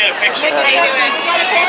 get a picture.